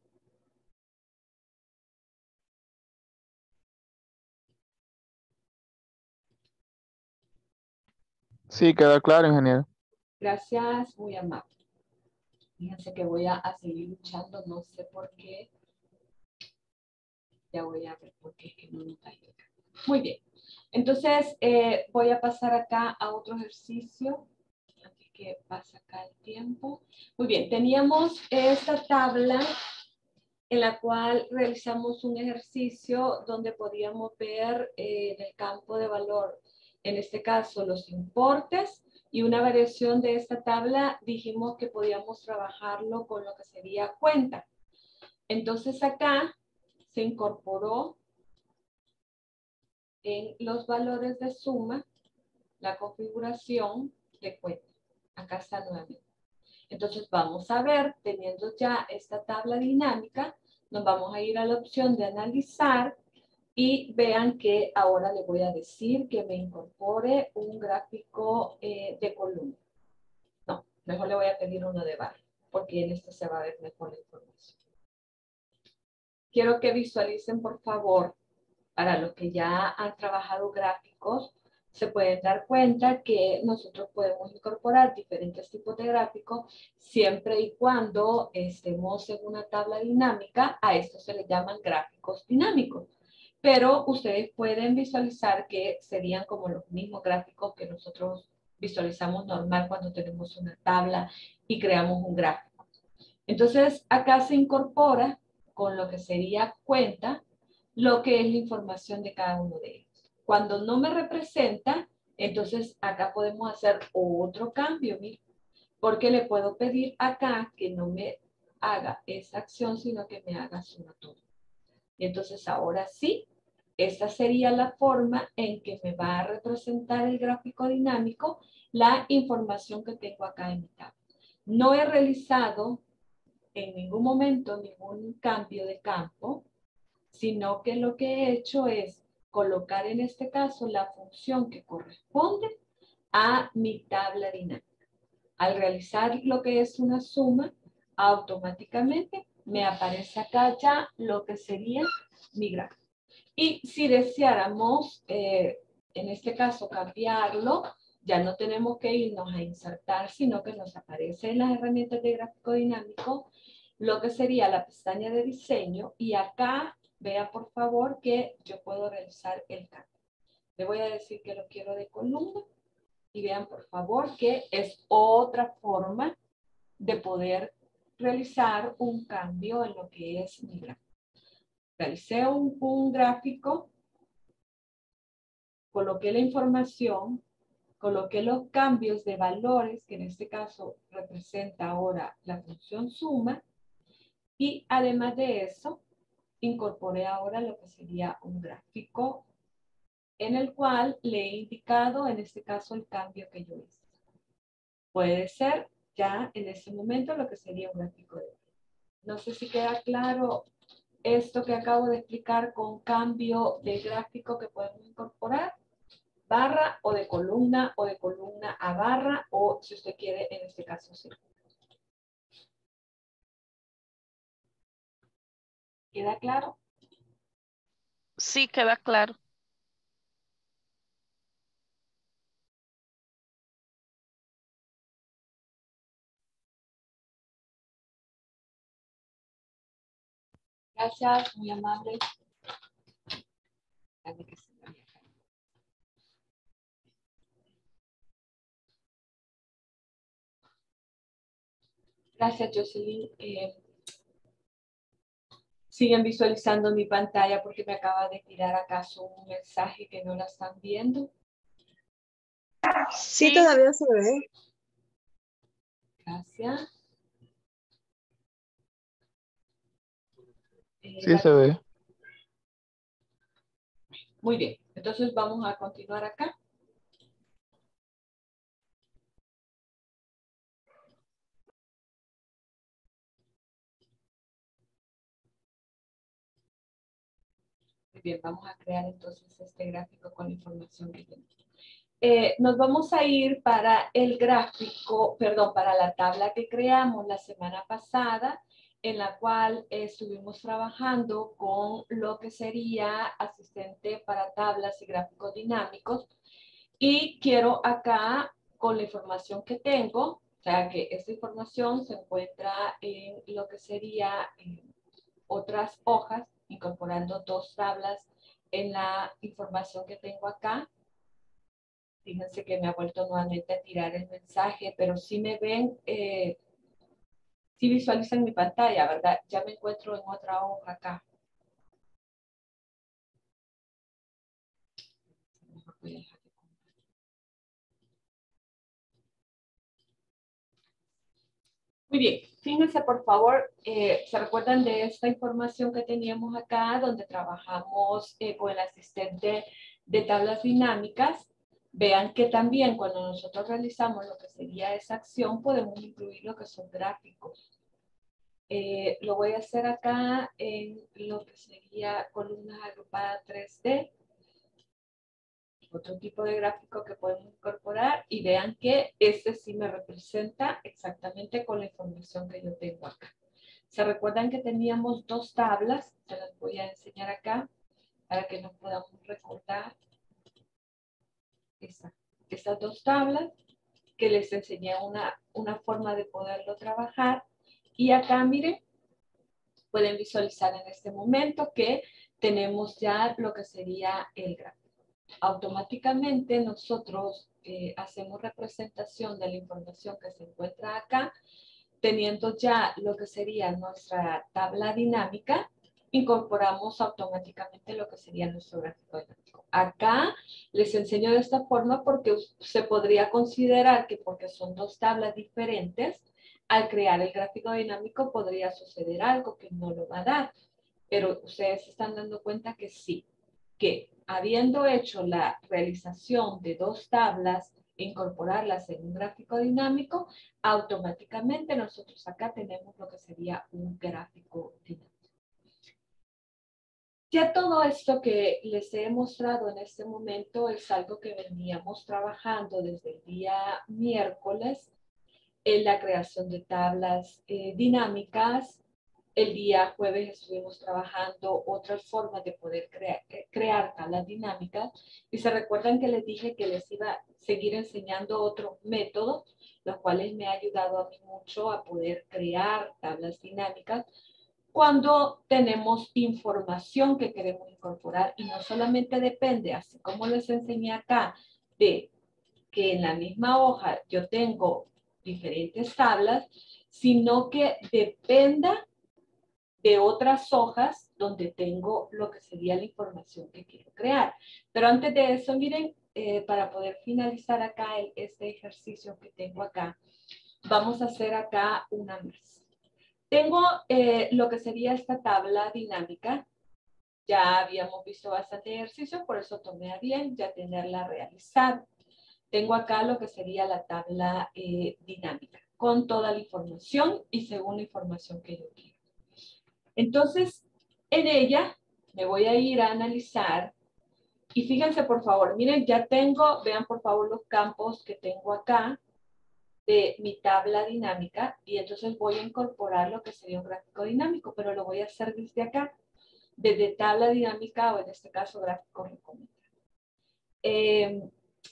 Sí, queda claro, ingeniero. Gracias, muy amable. Fíjense que voy a, seguir luchando, no sé por qué. Ya voy a ver por qué es que no nos Muy bien. Entonces, eh, voy a pasar acá a otro ejercicio. Así que pasa acá el tiempo. Muy bien, teníamos esta tabla en la cual realizamos un ejercicio donde podíamos ver eh, en el campo de valor, en este caso, los importes y una variación de esta tabla dijimos que podíamos trabajarlo con lo que sería cuenta. Entonces acá se incorporó en los valores de suma la configuración de cuenta. Acá está nuevamente. Entonces vamos a ver, teniendo ya esta tabla dinámica, nos vamos a ir a la opción de analizar y vean que ahora le voy a decir que me incorpore un gráfico eh, de columna. No, mejor le voy a pedir uno de barra, porque en este se va a ver mejor la información. Quiero que visualicen, por favor, para los que ya han trabajado gráficos, se pueden dar cuenta que nosotros podemos incorporar diferentes tipos de gráficos siempre y cuando estemos en una tabla dinámica. A esto se le llaman gráficos dinámicos. Pero ustedes pueden visualizar que serían como los mismos gráficos que nosotros visualizamos normal cuando tenemos una tabla y creamos un gráfico. Entonces, acá se incorpora con lo que sería cuenta lo que es la información de cada uno de ellos. Cuando no me representa, entonces acá podemos hacer otro cambio, mira, porque le puedo pedir acá que no me haga esa acción, sino que me haga suma todo. Y entonces ahora sí, esta sería la forma en que me va a representar el gráfico dinámico la información que tengo acá en mi tabla. No he realizado en ningún momento ningún cambio de campo, sino que lo que he hecho es colocar en este caso la función que corresponde a mi tabla dinámica. Al realizar lo que es una suma, automáticamente me aparece acá ya lo que sería mi gráfico. Y si deseáramos, eh, en este caso, cambiarlo, ya no tenemos que irnos a insertar, sino que nos aparece en las herramientas de gráfico dinámico lo que sería la pestaña de diseño y acá Vea por favor que yo puedo realizar el cambio. Le voy a decir que lo quiero de columna y vean por favor que es otra forma de poder realizar un cambio en lo que es mi gráfico. Realicé un, un gráfico, coloqué la información, coloqué los cambios de valores, que en este caso representa ahora la función suma, y además de eso, incorporé ahora lo que sería un gráfico en el cual le he indicado, en este caso, el cambio que yo hice. Puede ser ya en este momento lo que sería un gráfico de No sé si queda claro esto que acabo de explicar con cambio de gráfico que podemos incorporar, barra o de columna o de columna a barra o si usted quiere en este caso círculo. ¿Queda claro? Sí, queda claro. Gracias, muy amable. Gracias, Jocelyn. Eh, siguen visualizando mi pantalla porque me acaba de tirar acaso un mensaje que no la están viendo. Sí, todavía se ve. Gracias. Sí, se ve. Muy bien, entonces vamos a continuar acá. bien, vamos a crear entonces este gráfico con la información que tenemos. Eh, nos vamos a ir para el gráfico, perdón, para la tabla que creamos la semana pasada, en la cual estuvimos trabajando con lo que sería asistente para tablas y gráficos dinámicos. Y quiero acá, con la información que tengo, o sea que esta información se encuentra en lo que sería otras hojas incorporando dos tablas en la información que tengo acá. Fíjense que me ha vuelto nuevamente a tirar el mensaje, pero si me ven, eh, si visualizan mi pantalla, ¿verdad? Ya me encuentro en otra hoja acá. Muy bien, fíjense por favor, eh, ¿se recuerdan de esta información que teníamos acá donde trabajamos eh, con el asistente de tablas dinámicas? Vean que también cuando nosotros realizamos lo que sería esa acción podemos incluir lo que son gráficos. Eh, lo voy a hacer acá en lo que sería columnas agrupadas 3D otro tipo de gráfico que podemos incorporar y vean que este sí me representa exactamente con la información que yo tengo acá. ¿Se recuerdan que teníamos dos tablas? Se las voy a enseñar acá para que nos podamos recordar. Estas dos tablas que les enseñé una, una forma de poderlo trabajar. Y acá, miren, pueden visualizar en este momento que tenemos ya lo que sería el gráfico automáticamente nosotros eh, hacemos representación de la información que se encuentra acá, teniendo ya lo que sería nuestra tabla dinámica, incorporamos automáticamente lo que sería nuestro gráfico dinámico. Acá les enseño de esta forma porque se podría considerar que porque son dos tablas diferentes, al crear el gráfico dinámico podría suceder algo que no lo va a dar. Pero ustedes se están dando cuenta que sí, que habiendo hecho la realización de dos tablas incorporarlas en un gráfico dinámico, automáticamente nosotros acá tenemos lo que sería un gráfico dinámico. Ya todo esto que les he mostrado en este momento es algo que veníamos trabajando desde el día miércoles en la creación de tablas eh, dinámicas, el día jueves estuvimos trabajando otras formas de poder crear, eh, crear tablas dinámicas. Y se recuerdan que les dije que les iba a seguir enseñando otros métodos, los cuales me ha ayudado a mí mucho a poder crear tablas dinámicas cuando tenemos información que queremos incorporar y no solamente depende, así como les enseñé acá, de que en la misma hoja yo tengo diferentes tablas, sino que dependa de otras hojas donde tengo lo que sería la información que quiero crear. Pero antes de eso, miren, eh, para poder finalizar acá este ejercicio que tengo acá, vamos a hacer acá una más. Tengo eh, lo que sería esta tabla dinámica. Ya habíamos visto bastante ejercicio, por eso tomé a bien ya tenerla realizada. Tengo acá lo que sería la tabla eh, dinámica, con toda la información y según la información que yo quiero. Entonces, en ella me voy a ir a analizar y fíjense por favor, miren, ya tengo, vean por favor los campos que tengo acá de mi tabla dinámica y entonces voy a incorporar lo que sería un gráfico dinámico, pero lo voy a hacer desde acá, desde tabla dinámica o en este caso gráfico recomendado. Eh,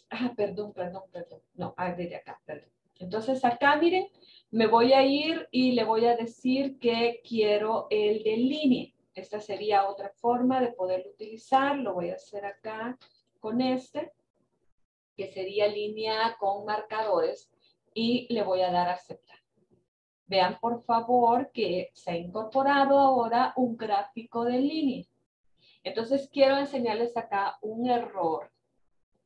ah, perdón, perdón, perdón. No, ah, desde acá, perdón. Entonces acá, miren, me voy a ir y le voy a decir que quiero el de línea. Esta sería otra forma de poderlo utilizar. Lo voy a hacer acá con este, que sería línea con marcadores. Y le voy a dar a aceptar. Vean por favor que se ha incorporado ahora un gráfico de línea. Entonces quiero enseñarles acá un error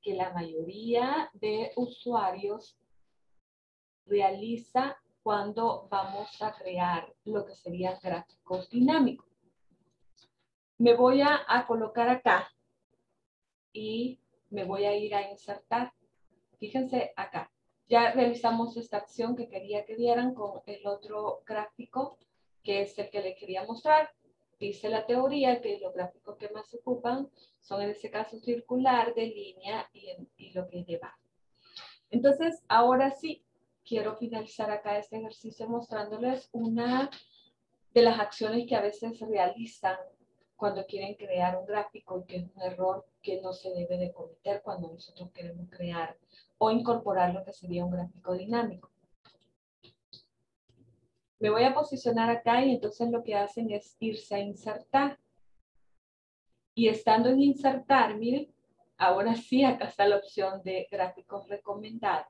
que la mayoría de usuarios realiza cuando vamos a crear lo que serían gráficos dinámicos. Me voy a, colocar acá y me voy a ir a insertar. Fíjense acá. Ya realizamos esta acción que quería que vieran con el otro gráfico, que es el que les quería mostrar. Dice la teoría que los gráficos que más se ocupan son en este caso circular, de línea y, y lo que lleva. Entonces, ahora sí, quiero finalizar acá este ejercicio mostrándoles una de las acciones que a veces realizan cuando quieren crear un gráfico y que es un error que no se debe de cometer cuando nosotros queremos crear o incorporar lo que sería un gráfico dinámico. Me voy a posicionar acá y entonces lo que hacen es irse a insertar. Y estando en insertar, miren, ahora sí acá está la opción de gráficos recomendados.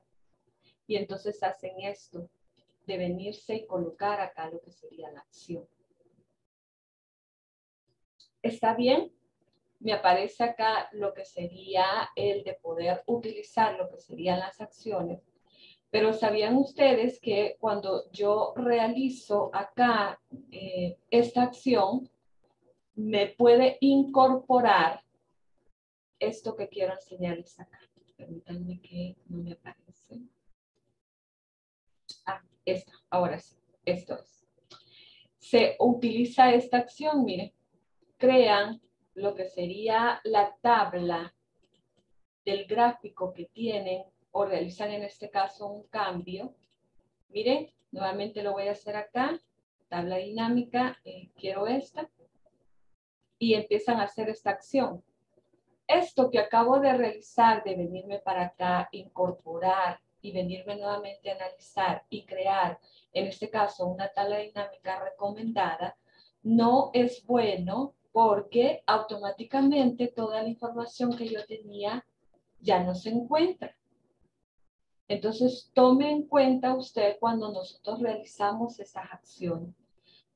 Y entonces hacen esto, de venirse y colocar acá lo que sería la acción. ¿Está bien? Me aparece acá lo que sería el de poder utilizar lo que serían las acciones. Pero ¿sabían ustedes que cuando yo realizo acá eh, esta acción, me puede incorporar esto que quiero enseñarles acá? Permítanme que no me aparece. Ah, esta, ahora sí, esto es. Se utiliza esta acción, miren, crean lo que sería la tabla del gráfico que tienen o realizan en este caso un cambio. Miren, nuevamente lo voy a hacer acá, tabla dinámica, eh, quiero esta, y empiezan a hacer esta acción. Esto que acabo de realizar, de venirme para acá, incorporar y venirme nuevamente a analizar y crear, en este caso, una tabla dinámica recomendada, no es bueno porque automáticamente toda la información que yo tenía ya no se encuentra. Entonces, tome en cuenta usted cuando nosotros realizamos esas acciones,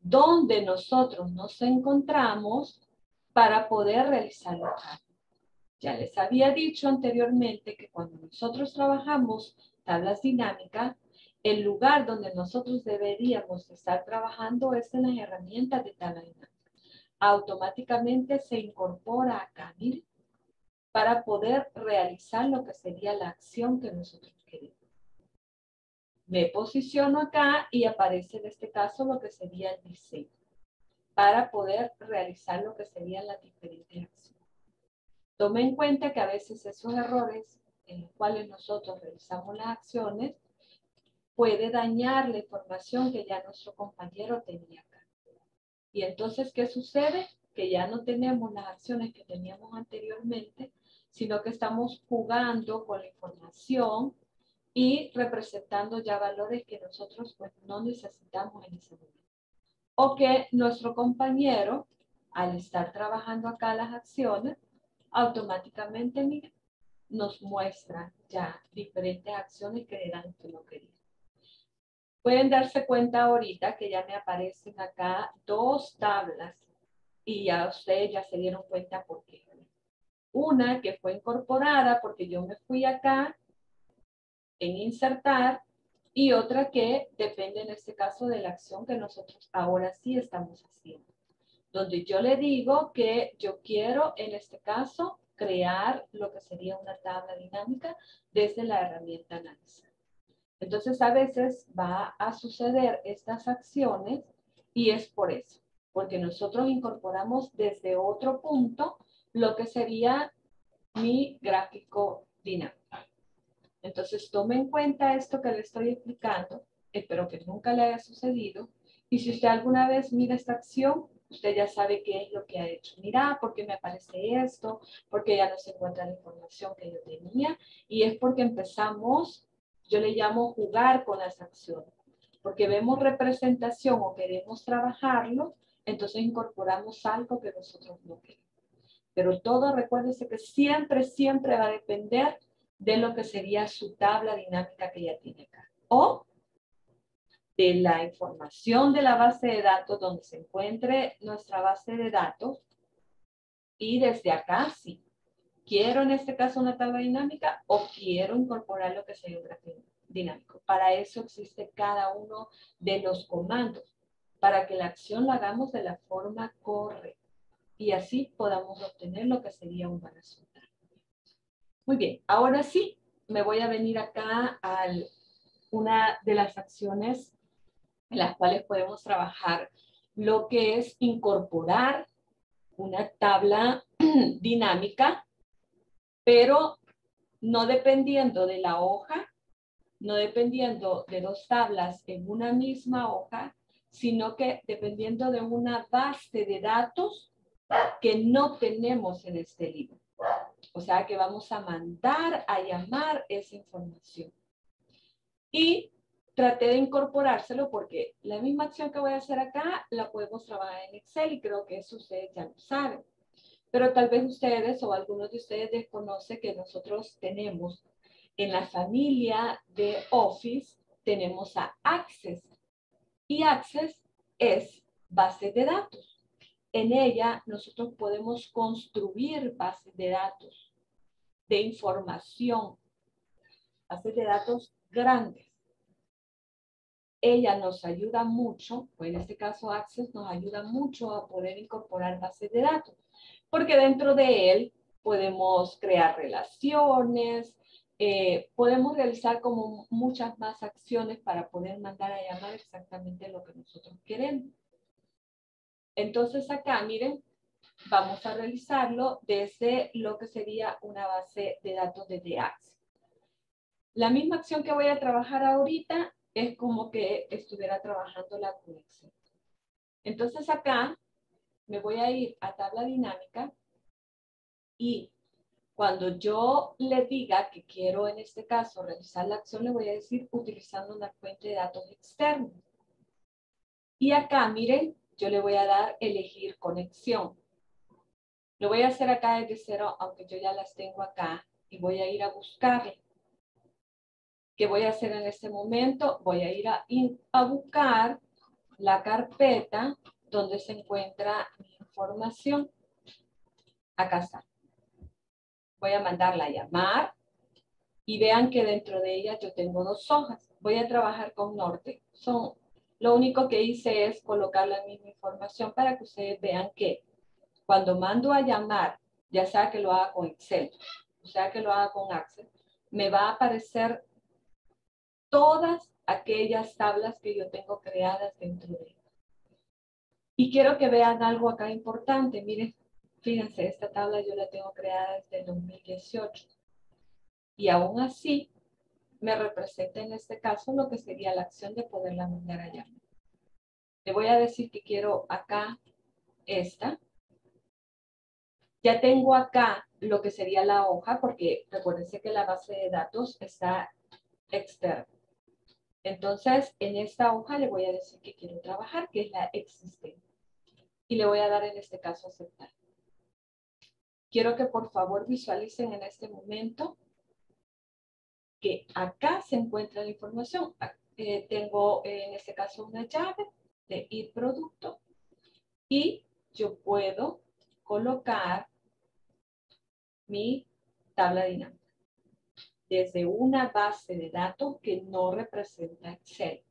donde nosotros nos encontramos para poder realizarlo. Ya les había dicho anteriormente que cuando nosotros trabajamos tablas dinámicas, el lugar donde nosotros deberíamos estar trabajando es en las herramientas de tabla dinámica automáticamente se incorpora acá, miren, para poder realizar lo que sería la acción que nosotros queremos. Me posiciono acá y aparece en este caso lo que sería el diseño para poder realizar lo que serían las diferentes acciones. Tome en cuenta que a veces esos errores en los cuales nosotros realizamos las acciones puede dañar la información que ya nuestro compañero tenía acá. Y entonces, ¿qué sucede? Que ya no tenemos las acciones que teníamos anteriormente, sino que estamos jugando con la información y representando ya valores que nosotros pues, no necesitamos en ese momento. O que nuestro compañero, al estar trabajando acá las acciones, automáticamente nos muestra ya diferentes acciones que eran que no querían. Pueden darse cuenta ahorita que ya me aparecen acá dos tablas y ya ustedes ya se dieron cuenta por qué. Una que fue incorporada porque yo me fui acá en insertar y otra que depende en este caso de la acción que nosotros ahora sí estamos haciendo. Donde yo le digo que yo quiero en este caso crear lo que sería una tabla dinámica desde la herramienta análisis. Entonces a veces va a suceder estas acciones y es por eso, porque nosotros incorporamos desde otro punto lo que sería mi gráfico dinámico. Entonces tome en cuenta esto que le estoy explicando, espero que nunca le haya sucedido, y si usted alguna vez mira esta acción, usted ya sabe qué es lo que ha hecho. Mira, ¿por qué me aparece esto? Porque ya no se encuentra la información que yo tenía, y es porque empezamos yo le llamo jugar con las acciones, porque vemos representación o queremos trabajarlo, entonces incorporamos algo que nosotros no queremos. Pero todo, recuérdese que siempre, siempre va a depender de lo que sería su tabla dinámica que ya tiene acá. O de la información de la base de datos donde se encuentre nuestra base de datos. Y desde acá, sí, quiero en este caso una tabla dinámica o quiero incorporar lo que sería un gráfico dinámico. Para eso existe cada uno de los comandos, para que la acción la hagamos de la forma correcta y así podamos obtener lo que sería un buen resultado. Muy bien, ahora sí, me voy a venir acá a una de las acciones en las cuales podemos trabajar lo que es incorporar una tabla dinámica pero no dependiendo de la hoja, no dependiendo de dos tablas en una misma hoja, sino que dependiendo de una base de datos que no tenemos en este libro. O sea que vamos a mandar a llamar esa información. Y traté de incorporárselo porque la misma acción que voy a hacer acá la podemos trabajar en Excel y creo que eso ustedes ya lo saben. Pero tal vez ustedes o algunos de ustedes desconocen que nosotros tenemos en la familia de Office, tenemos a Access. Y Access es base de datos. En ella nosotros podemos construir bases de datos, de información, bases de datos grandes. Ella nos ayuda mucho, o en este caso Access nos ayuda mucho a poder incorporar bases de datos, porque dentro de él podemos crear relaciones, eh, podemos realizar como muchas más acciones para poder mandar a llamar exactamente lo que nosotros queremos. Entonces acá, miren, vamos a realizarlo desde lo que sería una base de datos de DAX. La misma acción que voy a trabajar ahorita es como que estuviera trabajando la conexión. Entonces acá me voy a ir a tabla dinámica y cuando yo le diga que quiero en este caso realizar la acción, le voy a decir utilizando una fuente de datos externa. Y acá, miren, yo le voy a dar elegir conexión. Lo voy a hacer acá desde cero, aunque yo ya las tengo acá, y voy a ir a buscarle. ¿Qué voy a hacer en este momento? Voy a ir a, a buscar la carpeta donde se encuentra mi información. Acá está. Voy a mandarla a llamar y vean que dentro de ella yo tengo dos hojas. Voy a trabajar con norte. Son lo único que hice es colocar la misma información para que ustedes vean que cuando mando a llamar, ya sea que lo haga con Excel, o sea que lo haga con Access, me va a aparecer todas aquellas tablas que yo tengo creadas dentro de. Y quiero que vean algo acá importante. Miren, fíjense, esta tabla yo la tengo creada desde el 2018. Y aún así, me representa en este caso lo que sería la acción de poderla mandar allá. Le voy a decir que quiero acá esta. Ya tengo acá lo que sería la hoja, porque recuérdense que la base de datos está externa. Entonces, en esta hoja le voy a decir que quiero trabajar, que es la existente. Y le voy a dar en este caso aceptar. Quiero que por favor visualicen en este momento que acá se encuentra la información. Eh, tengo en este caso una llave de ir producto y yo puedo colocar mi tabla dinámica desde una base de datos que no representa Excel,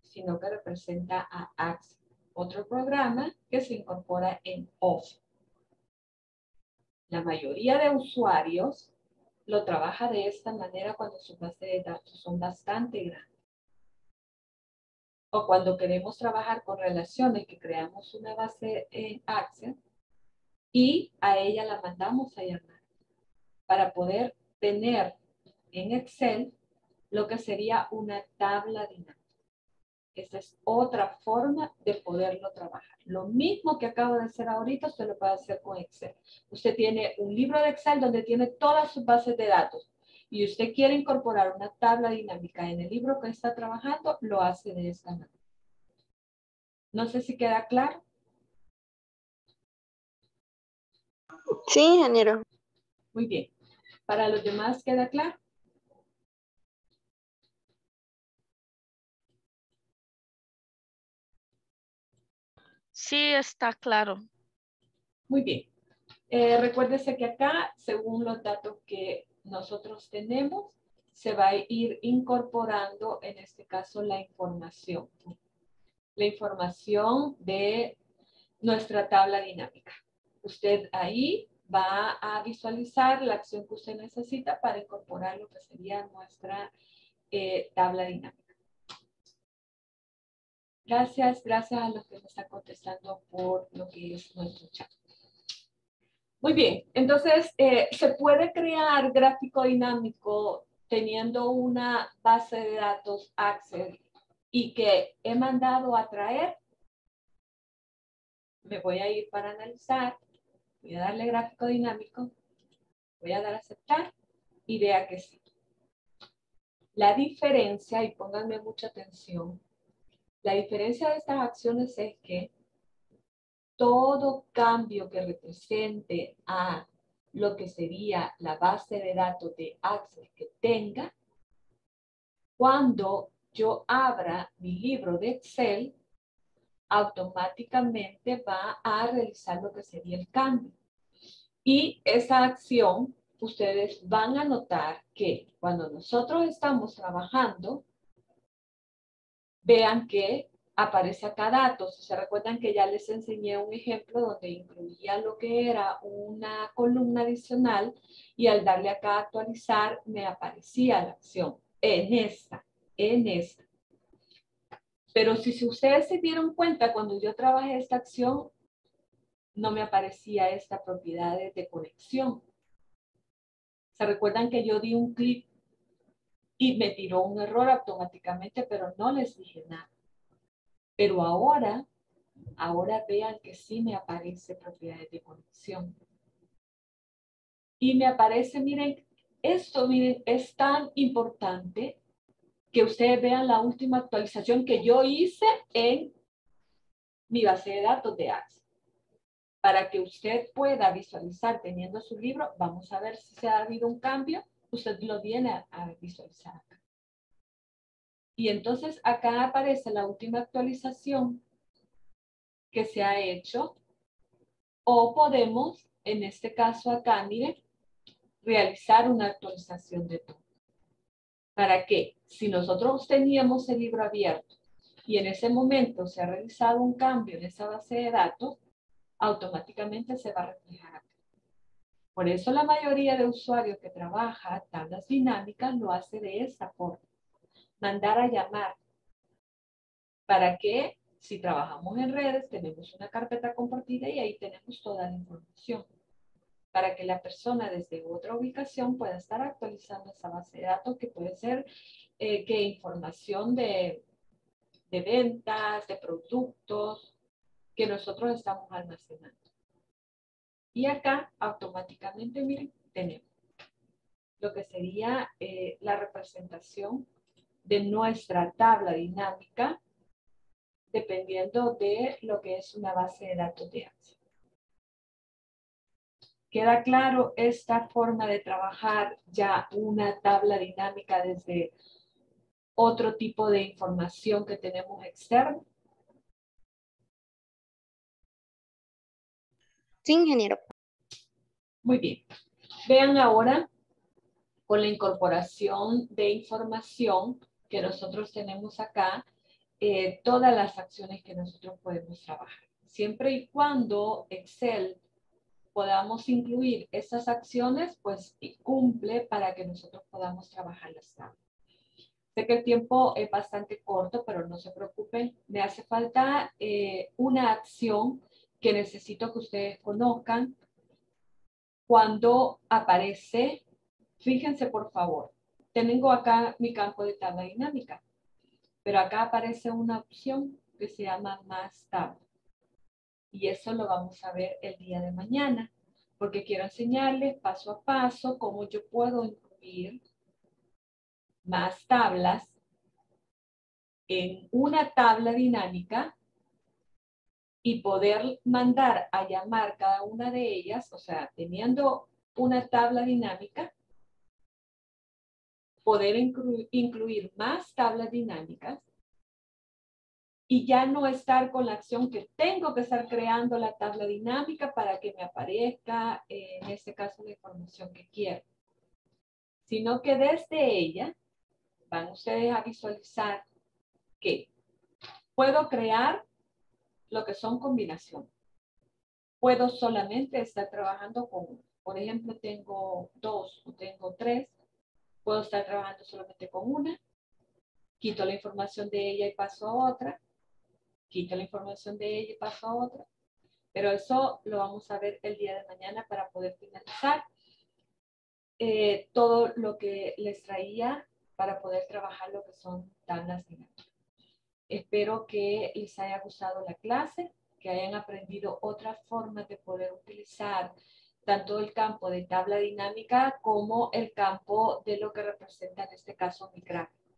sino que representa a Access, otro programa que se incorpora en Office. La mayoría de usuarios lo trabaja de esta manera cuando sus bases de datos son bastante grandes. O cuando queremos trabajar con relaciones que creamos una base en Access y a ella la mandamos a llamar para poder tener en Excel lo que sería una tabla dinámica. Esa es otra forma de poderlo trabajar. Lo mismo que acabo de hacer ahorita, usted lo puede hacer con Excel. Usted tiene un libro de Excel donde tiene todas sus bases de datos y usted quiere incorporar una tabla dinámica en el libro que está trabajando, lo hace de esta manera. No sé si queda claro. Sí, ingeniero. Muy bien. ¿Para los demás queda claro? Sí, está claro. Muy bien. Eh, recuérdese que acá, según los datos que nosotros tenemos, se va a ir incorporando, en este caso, la información. La información de nuestra tabla dinámica. Usted ahí va a visualizar la acción que usted necesita para incorporar lo que sería nuestra eh, tabla dinámica. Gracias, gracias a los que me están contestando por lo que es nuestro chat. Muy bien, entonces eh, se puede crear gráfico dinámico teniendo una base de datos Access y que he mandado a traer. Me voy a ir para analizar, voy a darle gráfico dinámico, voy a dar a aceptar y vea que sí. La diferencia, y pónganme mucha atención, la diferencia de estas acciones es que todo cambio que represente a lo que sería la base de datos de Access que tenga, cuando yo abra mi libro de Excel, automáticamente va a realizar lo que sería el cambio. Y esa acción, ustedes van a notar que cuando nosotros estamos trabajando, vean que aparece acá datos. Se recuerdan que ya les enseñé un ejemplo donde incluía lo que era una columna adicional y al darle acá a actualizar me aparecía la acción en esta, en esta. Pero si, ustedes se dieron cuenta cuando yo trabajé esta acción, no me aparecía esta propiedad de conexión. Se recuerdan que yo di un clic y me tiró un error automáticamente, pero no les dije nada. Pero ahora, ahora vean que sí me aparece propiedades de conexión. Y me aparece, miren, esto miren, es tan importante que ustedes vean la última actualización que yo hice en mi base de datos de Access. Para que usted pueda visualizar teniendo su libro, vamos a ver si se ha habido un cambio, usted lo viene a, visualizar. Y entonces acá aparece la última actualización que se ha hecho o podemos, en este caso acá, miren, realizar una actualización de todo. ¿Para qué? Si nosotros teníamos el libro abierto y en ese momento se ha realizado un cambio en esa base de datos, automáticamente se va a reflejar acá. Por eso la mayoría de usuarios que trabaja tablas dinámicas lo hace de esta forma. Mandar a llamar. ¿Para que Si trabajamos en redes, tenemos una carpeta compartida y ahí tenemos toda la información para que la persona desde otra ubicación pueda estar actualizando esa base de datos que puede ser eh, que información de, de ventas, de productos que nosotros estamos almacenando. Y acá automáticamente, miren, tenemos lo que sería eh, la representación de nuestra tabla dinámica dependiendo de lo que es una base de datos de AXA. ¿Queda claro esta forma de trabajar ya una tabla dinámica desde otro tipo de información que tenemos externo? Sí, ingeniero. Muy bien. Vean ahora con la incorporación de información que nosotros tenemos acá, eh, todas las acciones que nosotros podemos trabajar. Siempre y cuando Excel podamos incluir esas acciones, pues cumple para que nosotros podamos trabajar las tablas. Sé que el tiempo es bastante corto, pero no se preocupen. Me hace falta eh, una acción que necesito que ustedes conozcan. Cuando aparece, fíjense por favor, tengo acá mi campo de tabla dinámica, pero acá aparece una opción que se llama más tabla y eso lo vamos a ver el día de mañana, porque quiero enseñarles paso a paso cómo yo puedo incluir más tablas en una tabla dinámica y poder mandar a llamar cada una de ellas, o sea, teniendo una tabla dinámica, poder incluir más tablas dinámicas y ya no estar con la acción que tengo que estar creando la tabla dinámica para que me aparezca, eh, en este caso, la información que quiero. Sino que desde ella van ustedes a visualizar que puedo crear lo que son combinaciones. Puedo solamente estar trabajando con uno. Por ejemplo, tengo dos o tengo tres. Puedo estar trabajando solamente con una. Quito la información de ella y paso a otra quito la información de ella y paso a otra. Pero eso lo vamos a ver el día de mañana para poder finalizar eh, todo lo que les traía para poder trabajar lo que son tablas dinámicas. Espero que les haya gustado la clase, que hayan aprendido otras formas de poder utilizar tanto el campo de tabla dinámica como el campo de lo que representa en este caso mi gráfico.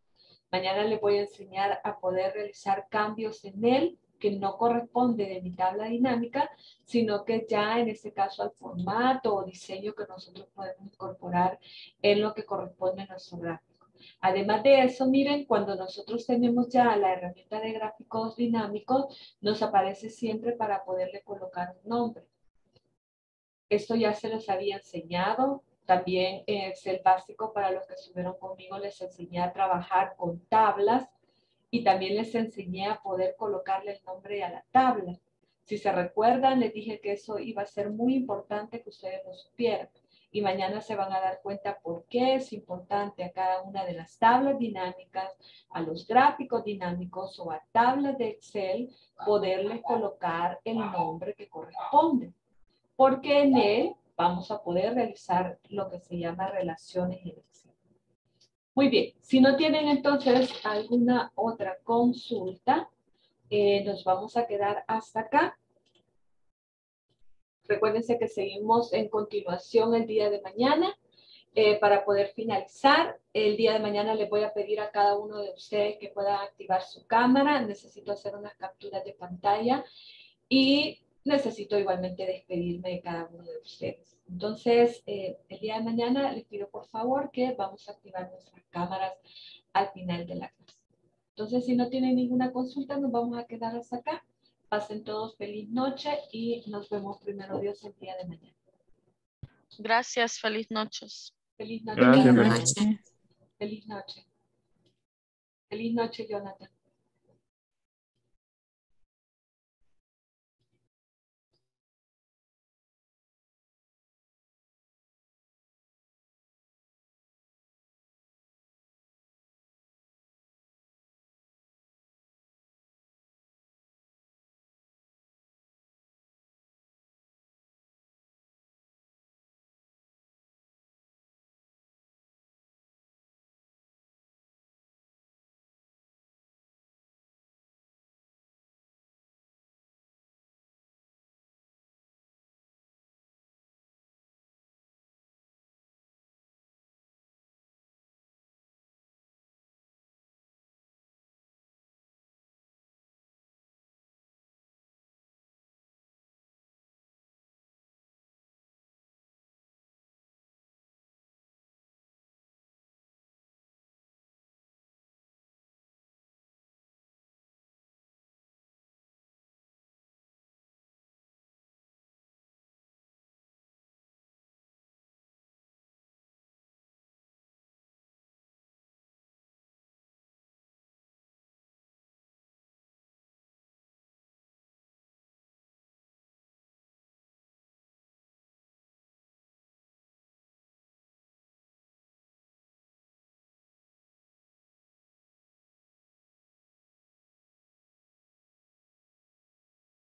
Mañana les voy a enseñar a poder realizar cambios en él que no corresponde de mi tabla dinámica, sino que ya en este caso al formato o diseño que nosotros podemos incorporar en lo que corresponde a nuestro gráfico. Además de eso, miren, cuando nosotros tenemos ya la herramienta de gráficos dinámicos, nos aparece siempre para poderle colocar un nombre. Esto ya se les había enseñado. También es el básico para los que estuvieron conmigo. Les enseñé a trabajar con tablas y también les enseñé a poder colocarle el nombre a la tabla. Si se recuerdan, les dije que eso iba a ser muy importante que ustedes lo supieran. Y mañana se van a dar cuenta por qué es importante a cada una de las tablas dinámicas, a los gráficos dinámicos o a tablas de Excel, poderles colocar el nombre que corresponde. Porque en él vamos a poder realizar lo que se llama relaciones en Excel. Muy bien, si no tienen entonces alguna otra consulta, eh, nos vamos a quedar hasta acá. Recuérdense que seguimos en continuación el día de mañana. Eh, para poder finalizar, el día de mañana les voy a pedir a cada uno de ustedes que puedan activar su cámara. Necesito hacer unas capturas de pantalla y necesito igualmente despedirme de cada uno de ustedes. Entonces, eh, el día de mañana les pido por favor que vamos a activar nuestras cámaras al final de la clase. Entonces, si no tienen ninguna consulta, nos vamos a quedar hasta acá. Pasen todos feliz noche y nos vemos primero Dios el día de mañana. Gracias, feliz noches. Feliz noche. Gracias. Feliz noche. Feliz noche, Jonathan.